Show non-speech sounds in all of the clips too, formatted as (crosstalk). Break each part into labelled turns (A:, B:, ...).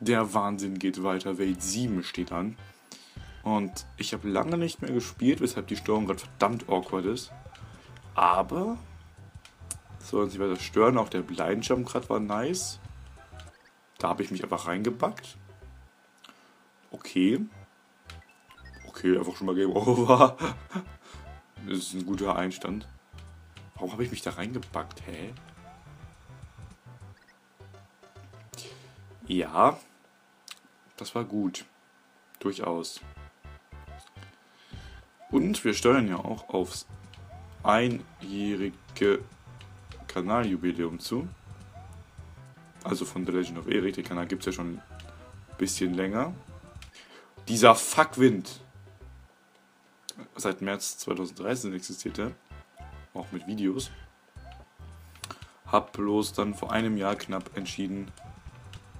A: Der Wahnsinn geht weiter. Welt 7 steht an. Und ich habe lange nicht mehr gespielt, weshalb die Steuerung gerade verdammt awkward ist. Aber soll uns nicht weiter stören. Auch der Blindjump gerade war nice. Da habe ich mich einfach reingebackt. Okay. Okay, einfach schon mal Game Over. (laughs) Das ist ein guter Einstand. Warum habe ich mich da reingebackt, hä? Ja, das war gut. Durchaus. Und wir steuern ja auch aufs einjährige Kanaljubiläum zu. Also von The Legend of Eric. Den Kanal gibt es ja schon ein bisschen länger. Dieser Fuckwind. Seit März 2013 existiert er. Auch mit Videos. Hab bloß dann vor einem Jahr knapp entschieden,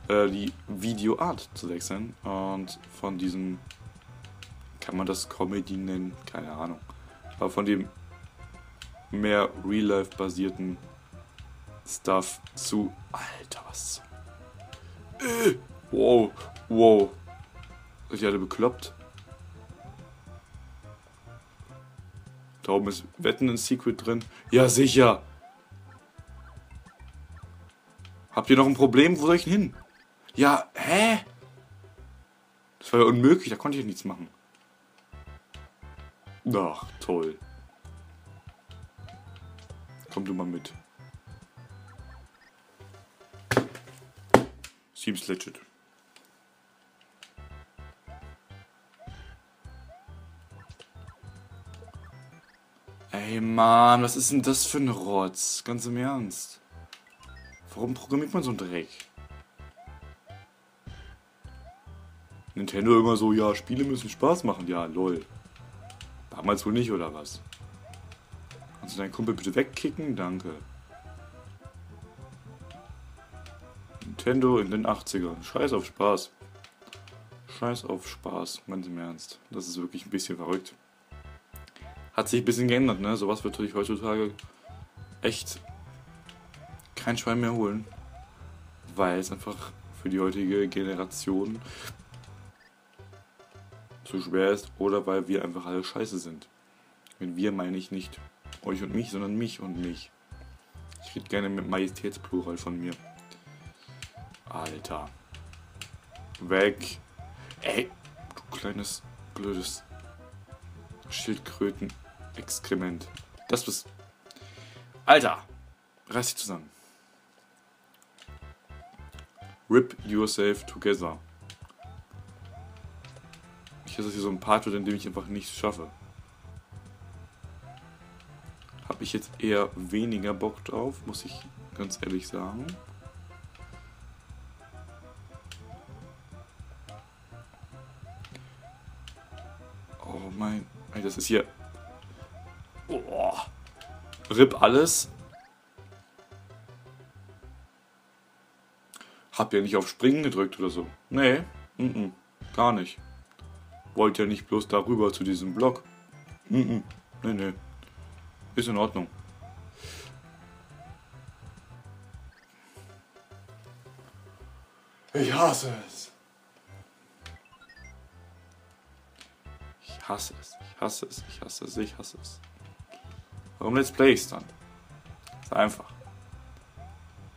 A: äh, die Videoart zu wechseln. Und von diesem, kann man das Comedy nennen? Keine Ahnung. Aber von dem mehr Real-Life-basierten Stuff zu. Alter, was? Äh, wow, wow. Die alle bekloppt? Da oben ist Wetten ein Secret drin. Ja, sicher. Habt ihr noch ein Problem? Wo soll ich denn hin? Ja, hä? Das war ja unmöglich, da konnte ich nichts machen. Ach, toll. Komm du mal mit. Seems legit. Ey Mann, was ist denn das für ein Rotz? Ganz im Ernst. Warum programmiert man so einen Dreck? Nintendo immer so, ja, Spiele müssen Spaß machen. Ja, lol. Damals wohl nicht, oder was? Kannst du deinen Kumpel bitte wegkicken? Danke. Nintendo in den 80ern. Scheiß auf Spaß. Scheiß auf Spaß. Ganz im Ernst. Das ist wirklich ein bisschen verrückt. Hat sich ein bisschen geändert, ne? Sowas wird natürlich heutzutage echt kein Schwein mehr holen. Weil es einfach für die heutige Generation zu schwer ist oder weil wir einfach alle scheiße sind. Mit wir meine ich nicht euch und mich, sondern mich und mich. Ich rede gerne mit Majestätsplural von mir. Alter. Weg. Ey, du kleines, blödes Schildkröten-Exkrement. Das bist. Alter! Reiß dich zusammen. Rip yourself together. Ich dass hier so ein Part wird, in dem ich einfach nichts schaffe. Habe ich jetzt eher weniger Bock drauf, muss ich ganz ehrlich sagen. Oh mein, das ist hier... Oh. Rip alles. Hab ja nicht auf Springen gedrückt oder so. Nee, mm -mm, gar nicht. Wollt ja nicht bloß darüber zu diesem Block. Mm -mm. Nee, nee. Ist in Ordnung. Ich hasse es. Ich hasse es. Ich hasse es. Ich hasse es. Ich hasse es. Warum Let's Play ich dann? Ist einfach.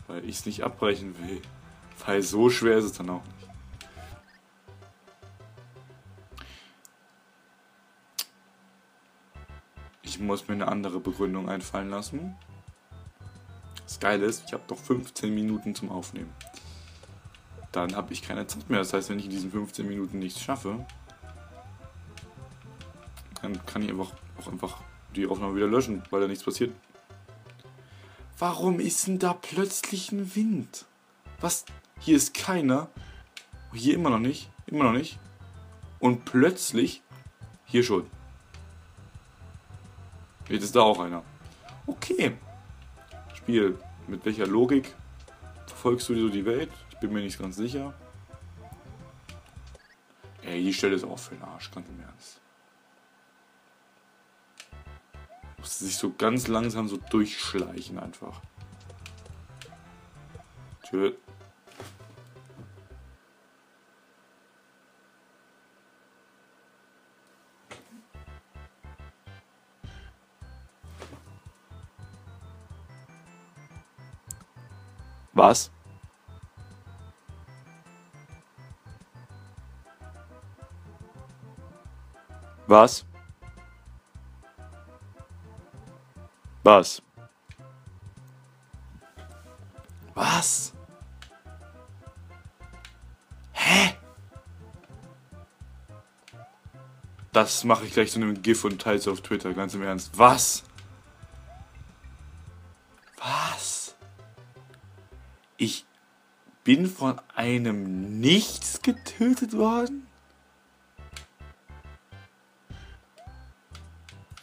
A: Weil ich es nicht abbrechen will. Weil so schwer ist es dann auch nicht. Ich muss mir eine andere Begründung einfallen lassen. Das Geile ist, ich habe noch 15 Minuten zum Aufnehmen. Dann habe ich keine Zeit mehr. Das heißt, wenn ich in diesen 15 Minuten nichts schaffe, dann kann ich einfach auch einfach die Aufnahme wieder löschen, weil da nichts passiert. Warum ist denn da plötzlich ein Wind? Was? Hier ist keiner. Hier immer noch nicht. Immer noch nicht. Und plötzlich hier schon. Jetzt ist da auch einer. Okay. Spiel, mit welcher Logik verfolgst du so die Welt? Ich bin mir nicht ganz sicher. Ey, die Stelle ist auch für den Arsch, ganz im Ernst. Muss sich so ganz langsam so durchschleichen einfach. Tschö. Was? Was? Was? Was? Hä? Das mache ich gleich zu einem GIF und teile es auf Twitter, ganz im Ernst. Was? Was? Ich bin von einem Nichts getötet worden?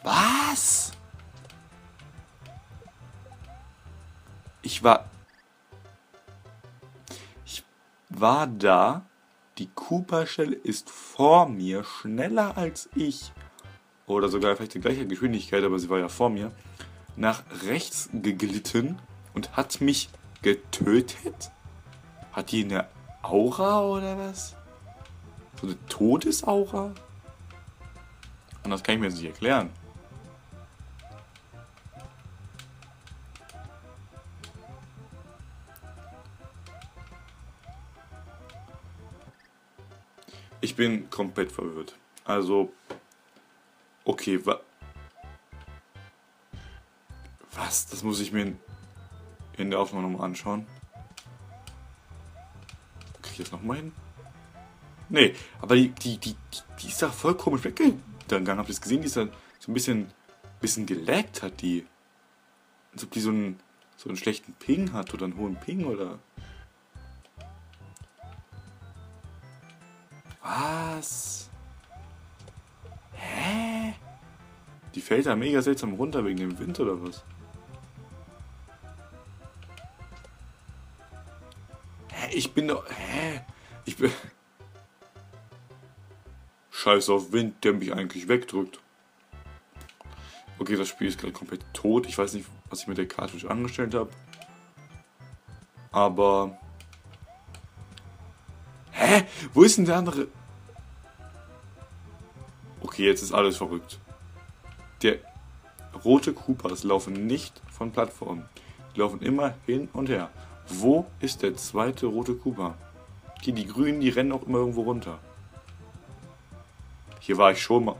A: Was? Ich war. Ich war da. Die Cooper-Stelle ist vor mir, schneller als ich. Oder sogar vielleicht in gleicher Geschwindigkeit, aber sie war ja vor mir. Nach rechts geglitten und hat mich getötet? Hat die eine Aura oder was? So eine Todesaura? Anders kann ich mir das nicht erklären. Ich bin komplett verwirrt. Also, okay, wa was? Das muss ich mir in, der Aufnahme nochmal anschauen. Krieg ich das nochmal hin? Nee, aber die, die, die, die ist da voll komisch weggegangen. Habt ihr es gesehen? Die ist da so ein bisschen, bisschen gelaggt hat, die. Als ob die so einen, so einen schlechten Ping hat oder einen hohen Ping oder. Was? Hä? Die fällt da mega seltsam runter wegen dem Wind oder was? Ich bin doch. Hä? Ich bin. Scheiß auf Wind, der mich eigentlich wegdrückt. Okay, das Spiel ist gerade komplett tot. Ich weiß nicht, was ich mit der Cartridge angestellt habe. Aber. Hä? Wo ist denn der andere? Okay, jetzt ist alles verrückt. Der rote Koopas laufen nicht von Plattformen. Die laufen immer hin und her. Wo ist der zweite rote Koopa? Okay, die Grünen, die rennen auch immer irgendwo runter. Hier war ich schon mal.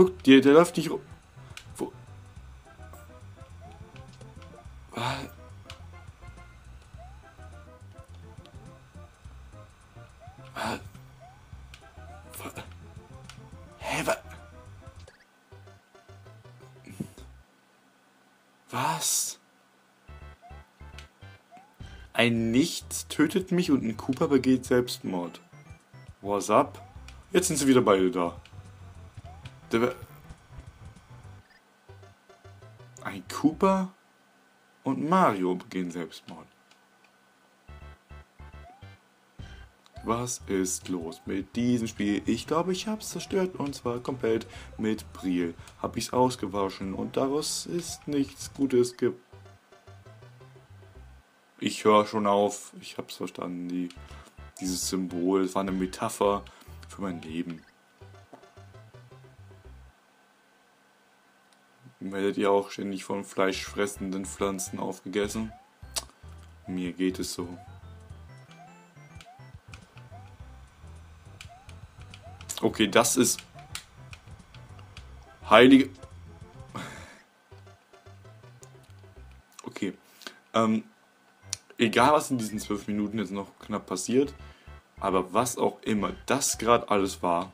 A: Guck dir, der läuft nicht rum. Wo? Was? Was? Hä, wa? Was? Ein Nichts tötet mich und ein Cooper begeht Selbstmord. What's up? Jetzt sind sie wieder beide da. Ein Cooper und Mario begehen Selbstmord. Was ist los mit diesem Spiel? Ich glaube, ich habe es zerstört und zwar komplett mit Bril. Habe ich es ausgewaschen und daraus ist nichts Gutes ge... Ich höre schon auf. Ich habe es verstanden. Die, dieses Symbol war eine Metapher für mein Leben. Werdet ihr auch ständig von fleischfressenden Pflanzen aufgegessen? Mir geht es so. Okay, das ist heilige. (laughs) Okay. Ähm, egal, was in diesen zwölf Minuten jetzt noch knapp passiert, aber was auch immer das gerade alles war,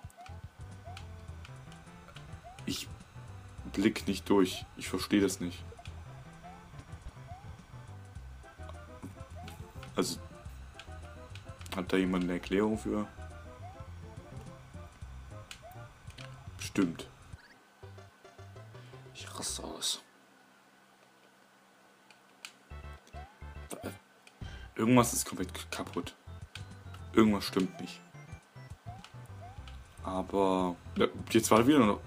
A: Blick nicht durch. Ich verstehe das nicht. Also, hat da jemand eine Erklärung für? Stimmt. Ich raste aus. Irgendwas ist komplett kaputt. Irgendwas stimmt nicht. Aber jetzt war wieder noch.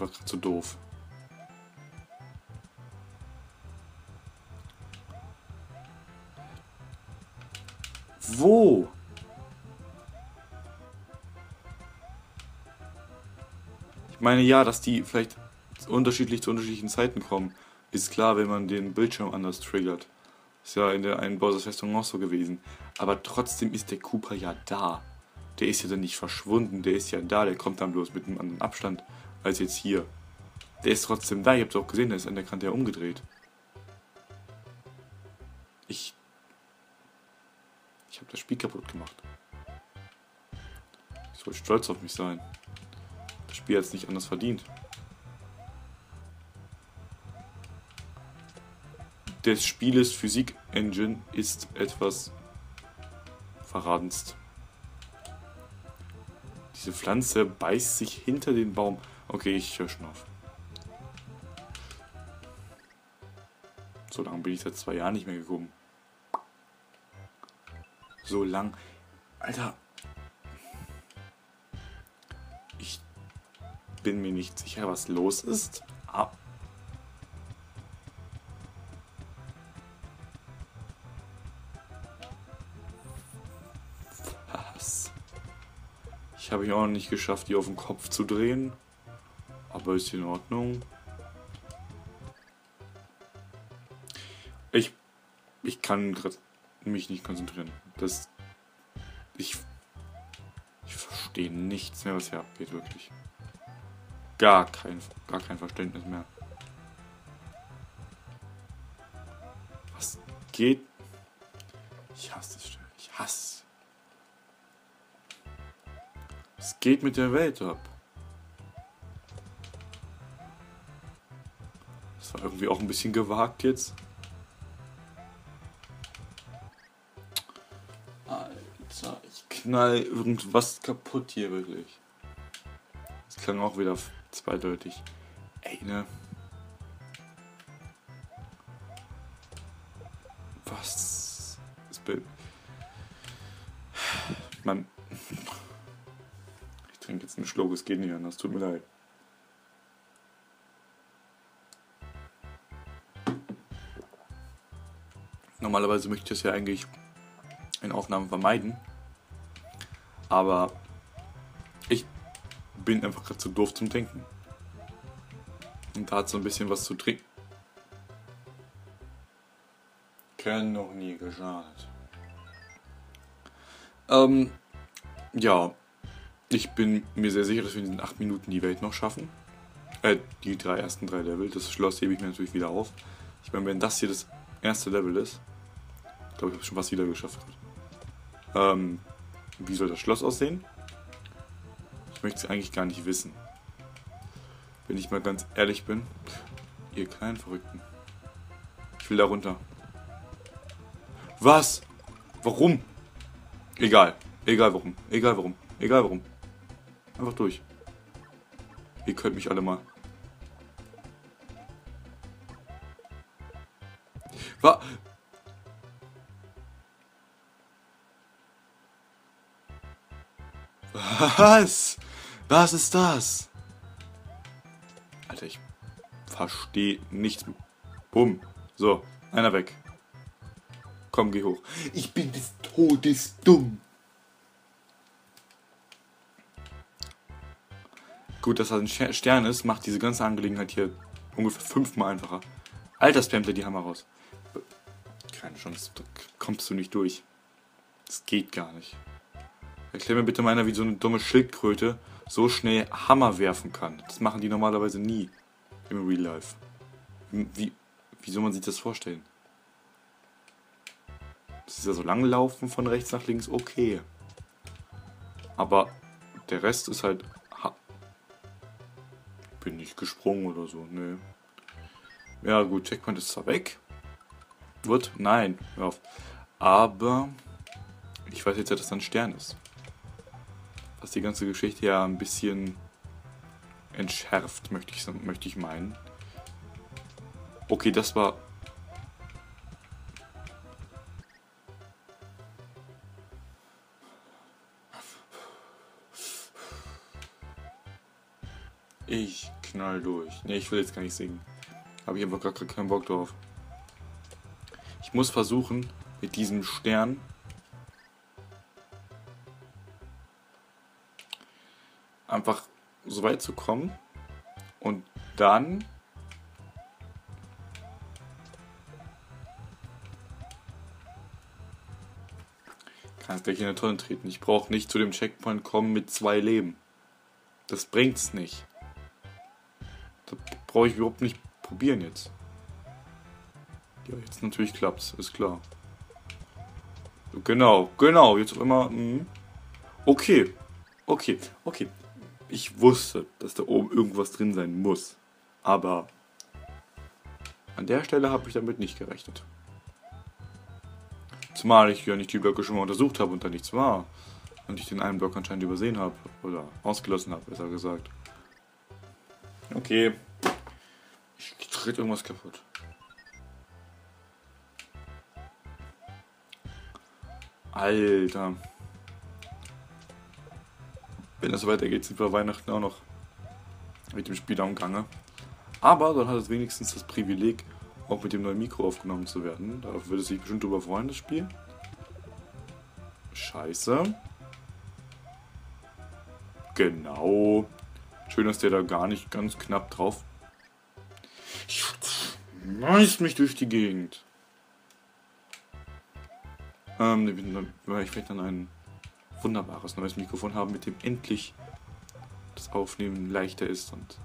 A: Einfach zu doof. Wo? Ich meine ja, dass die vielleicht unterschiedlich zu unterschiedlichen Zeiten kommen. Ist klar, wenn man den Bildschirm anders triggert. Ist ja in der einen Bowser-Festung auch so gewesen. Aber trotzdem ist der Cooper ja da. Der ist ja dann nicht verschwunden, der ist ja da, der kommt dann bloß mit einem anderen Abstand als jetzt hier. Der ist trotzdem da, ihr habt es auch gesehen, der ist an der Kante ja umgedreht. Ich. Ich habe das Spiel kaputt gemacht. Ich soll stolz auf mich sein. Das Spiel hat es nicht anders verdient. des Spieles Physik Engine ist etwas verratenst. Diese Pflanze beißt sich hinter den Baum. Okay, ich höre schon auf. So lange bin ich seit zwei Jahren nicht mehr gekommen. So lang. Alter. Ich bin mir nicht sicher, was los ist. Aber Ich habe ich auch nicht geschafft, die auf den Kopf zu drehen. Aber ist in Ordnung. Ich, ich kann mich nicht konzentrieren. Das, ich, ich verstehe nichts mehr, was hier abgeht, wirklich. Gar kein, gar kein Verständnis mehr. Was geht? Ich hasse das. Ich hasse Was geht mit der Welt ab? Irgendwie auch ein bisschen gewagt jetzt. Alter, ich knall irgendwas kaputt hier wirklich. Das klang auch wieder zweideutig. Ey, ne? Was? Das Bild. Man trinke jetzt einen Schluck, es geht nicht anders, tut mir leid. Normalerweise möchte ich das ja eigentlich in Aufnahmen vermeiden. Aber ich bin einfach gerade zu doof zum Denken. Und da hat so ein bisschen was zu trinken. Kann noch nie geschadet. Ähm, ja, ich bin mir sehr sicher, dass wir in diesen 8 Minuten die Welt noch schaffen. Äh, die drei ersten drei Level. Das Schloss hebe ich mir natürlich wieder auf. Ich meine, wenn das hier das erste Level ist, glaube ich, habe schon fast wieder geschafft. Ähm, wie soll das Schloss aussehen? Ich möchte es eigentlich gar nicht wissen. Wenn ich mal ganz ehrlich bin. Ihr kleinen Verrückten. Ich will da runter. Was? Warum? Egal. Egal warum. Egal warum. Egal warum. Einfach durch. Ihr könnt mich alle mal. Was? Was ist das? Alter, ich verstehe nichts. Bumm. So, einer weg. Komm, geh hoch. Ich bin des Todes dumm. Gut, dass er ein Stern ist, macht diese ganze Angelegenheit hier ungefähr fünfmal einfacher. Alter, spammt er die Hammer raus. Keine Chance, da kommst du nicht durch. Das geht gar nicht. Erklär mir bitte meiner, wie so eine dumme Schildkröte so schnell Hammer werfen kann. Das machen die normalerweise nie im Real Life. Wie, wie soll man sich das vorstellen? Das ist ja so lang laufen von rechts nach links, okay. Aber der Rest ist halt bin nicht gesprungen oder so, ne. Ja gut, Checkpoint ist zwar weg. Wird? Nein, hör auf. Aber ich weiß jetzt ja, dass da ein Stern ist. Was die ganze Geschichte ja ein bisschen entschärft, möchte ich, möchte ich meinen. Okay, das war... Ich knall durch. Ne, ich will jetzt gar nicht singen. Habe ich einfach gar keinen Bock drauf. Ich muss versuchen, mit diesem Stern einfach so weit zu kommen und dann kann es gleich in der Tonne treten. Ich brauche nicht zu dem Checkpoint kommen mit zwei Leben. Das bringt's nicht. Das brauche ich überhaupt nicht probieren jetzt. Ja, jetzt natürlich klappt's, ist klar. Genau, genau, jetzt auf einmal. Mh. Okay, okay, okay. Ich wusste, dass da oben irgendwas drin sein muss. Aber an der Stelle habe ich damit nicht gerechnet. Zumal ich ja nicht die Blöcke schon mal untersucht habe und da nichts war. Und ich den einen Block anscheinend übersehen habe. Oder ausgelassen habe, besser gesagt. Okay. Ich tritt irgendwas kaputt. Alter. Wenn so weitergeht, sind wir Weihnachten auch noch mit dem Spiel am Gange. Aber dann hat es wenigstens das Privileg, auch mit dem neuen Mikro aufgenommen zu werden. Darauf würde es sich bestimmt drüber freuen, das Spiel. Scheiße. Genau. Schön, dass der da gar nicht ganz knapp drauf schmeißt mich durch die Gegend. Ähm, ich werde dann ein wunderbares neues Mikrofon haben, mit dem endlich das Aufnehmen leichter ist und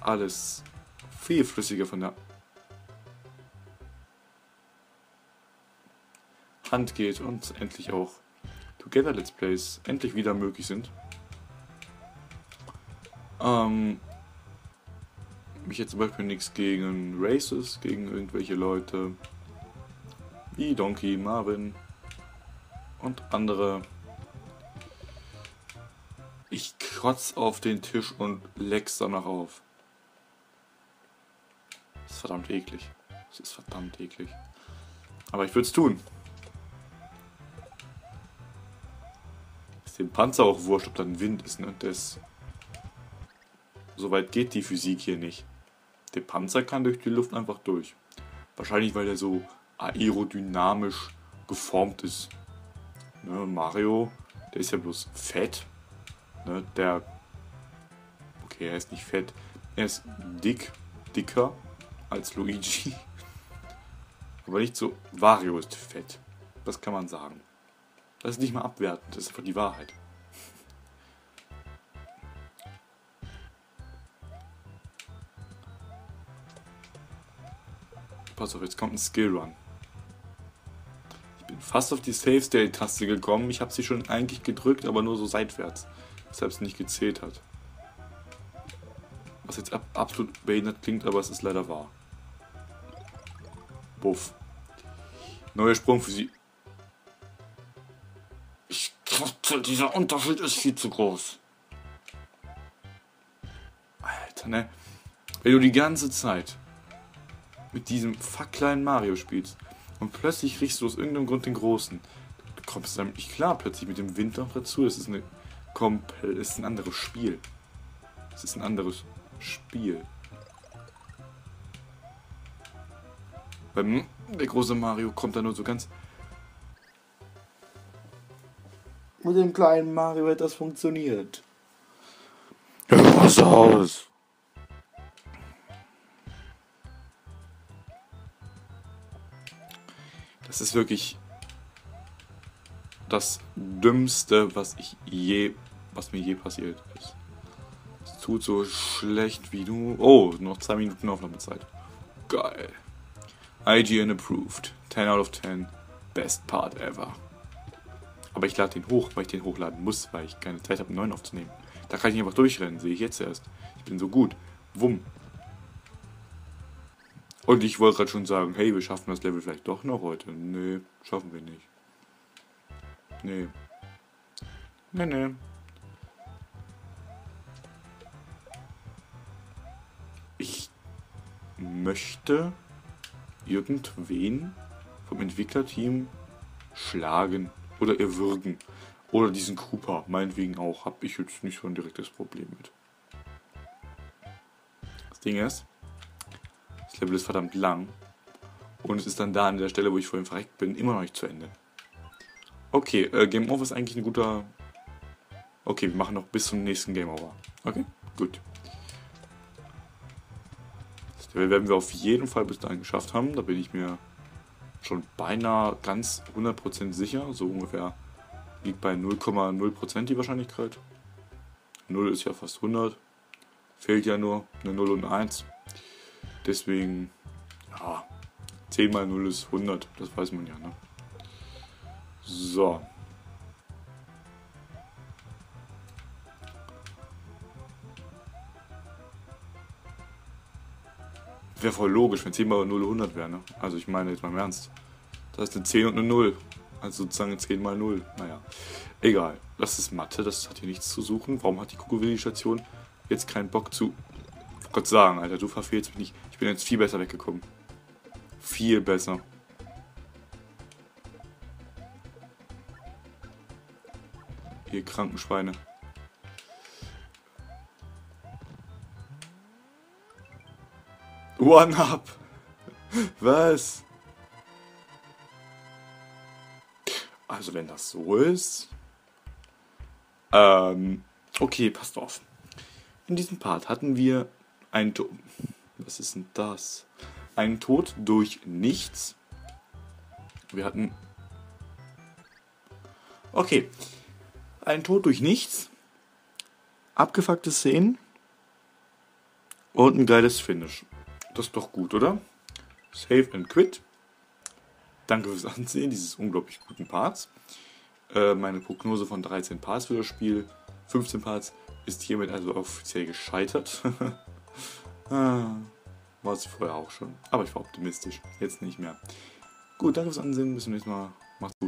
A: alles viel flüssiger von der Hand geht und endlich auch Together Let's Plays endlich wieder möglich sind. Ähm, mich jetzt zum Beispiel nichts gegen Races, gegen irgendwelche Leute wie Donkey, Marvin und andere ich kotz auf den Tisch und leck's danach auf. Das ist verdammt eklig. Das ist verdammt eklig. Aber ich würde es tun. Ist dem Panzer auch wurscht, ob da ein Wind ist, ne? Das. Soweit geht die Physik hier nicht. Der Panzer kann durch die Luft einfach durch. Wahrscheinlich, weil er so aerodynamisch geformt ist. Ne, Mario, der ist ja bloß fett Ne, der. Okay, er ist nicht fett. Er ist dick, dicker als Luigi. (laughs) Aber nicht so. Wario ist fett. Das kann man sagen. Das ist nicht mal abwertend, das ist einfach die Wahrheit. Pass auf, jetzt kommt ein Skill Run. Ich bin fast auf die Save State Taste gekommen. Ich habe sie schon eigentlich gedrückt, aber nur so seitwärts weshalb es nicht gezählt hat. Was jetzt ab absolut behindert klingt, aber es ist leider wahr. Buff. Neuer Sprung für sie. Ich dachte, dieser Unterschied ist viel zu groß. Alter, ne? Wenn du die ganze Zeit mit diesem fuck kleinen Mario spielst und plötzlich riechst du aus irgendeinem Grund den großen, du kommst damit nicht klar plötzlich mit dem Wind noch dazu. Das ist eine komplett. Es ist ein anderes Spiel. Es ist ein anderes Spiel. Beim der große Mario kommt da nur so ganz. Mit dem kleinen Mario hat das funktioniert. Ja, was aus? Das ist wirklich das Dümmste, was ich je, was mir je passiert ist. Es tut so schlecht wie du. Oh, noch zwei Minuten Aufnahmezeit. Geil. IGN approved. 10 out of 10. Best part ever. Aber ich lade den hoch, weil ich den hochladen muss, weil ich keine Zeit habe, einen neuen aufzunehmen. Da kann ich einfach durchrennen, sehe ich jetzt erst. Ich bin so gut. Wumm. Und ich wollte gerade schon sagen, hey, wir schaffen das Level vielleicht doch noch heute. Nee, schaffen wir nicht. Nee. Nee, nee. Möchte irgendwen vom Entwicklerteam schlagen oder erwürgen. Oder diesen Cooper, meinetwegen auch, habe ich jetzt nicht so ein direktes Problem mit. Das Ding ist, das Level ist verdammt lang. Und es ist dann da an der Stelle, wo ich vorhin verreckt bin, immer noch nicht zu Ende. Okay, äh, Game Over ist eigentlich ein guter... Okay, wir machen noch bis zum nächsten Game Over. Okay, gut. Werden wir auf jeden Fall bis dahin geschafft haben. Da bin ich mir schon beinahe ganz 100% sicher. So ungefähr liegt bei 0,0% die Wahrscheinlichkeit. 0 ist ja fast 100. Fehlt ja nur eine 0 und 1. Deswegen, ja, 10 mal 0 ist 100. Das weiß man ja, ne? So. Wäre voll logisch, wenn 10 mal 0 100 wäre, ne? Also ich meine jetzt mal im Ernst. Das ist eine 10 und eine 0. Also sozusagen 10 mal 0. Naja, egal. Das ist Mathe, das hat hier nichts zu suchen. Warum hat die Kugelwilli-Station jetzt keinen Bock zu... Gott sagen, Alter, du verfehlst mich nicht. Ich bin jetzt viel besser weggekommen. Viel besser. Ihr kranken Schweine. One up. Was? Also wenn das so ist. Ähm, okay, passt auf. In diesem Part hatten wir ein Tod. Was ist denn das? Ein Tod durch nichts. Wir hatten. Okay. Ein Tod durch nichts. Abgefuckte Szenen. Und ein geiles Finish. Das ist doch gut, oder? Save and quit. Danke fürs Ansehen dieses unglaublich guten Parts. Äh, meine Prognose von 13 Parts für das Spiel, 15 Parts, ist hiermit also offiziell gescheitert. (laughs) ah, war sie vorher auch schon. Aber ich war optimistisch. Jetzt nicht mehr. Gut, danke fürs Ansehen. Bis zum nächsten Mal. Macht's gut.